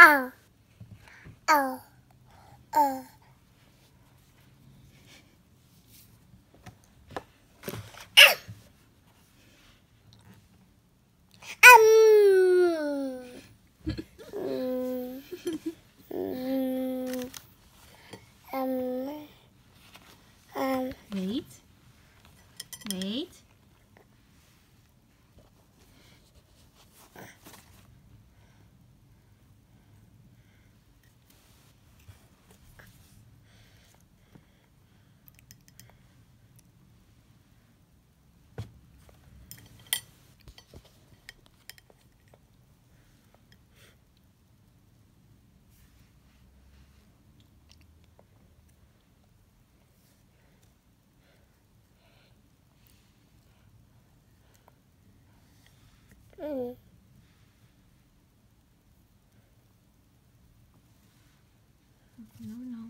Oh. Oh. Uh. Um. Um. Um. Wait. Wait. Mm. No, no.